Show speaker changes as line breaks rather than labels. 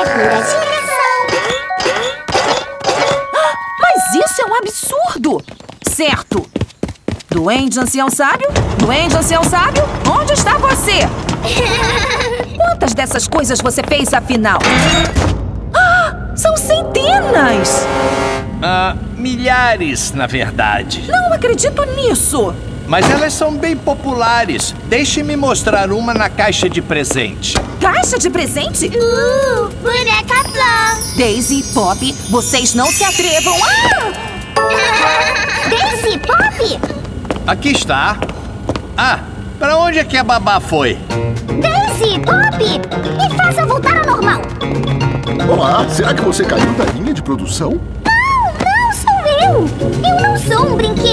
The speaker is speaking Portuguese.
É pura diversão.
Mas isso é um absurdo! Certo! Duende ancião sábio? Duende ancião sábio? Onde está você? Quantas dessas coisas você fez, afinal? Ah, são centenas!
Ah, milhares, na verdade.
Não acredito nisso!
Mas elas são bem populares. Deixe-me mostrar uma na caixa de presente.
Caixa de presente?
Uh.
Daisy, Pop, vocês não se atrevam! Ah!
Daisy, Pop.
Aqui está. Ah, para onde é que a babá foi?
Daisy, Pop. Me faça voltar ao normal.
Olá, será que você caiu da linha de produção?
Não, não sou eu. Eu não sou um brinquedo.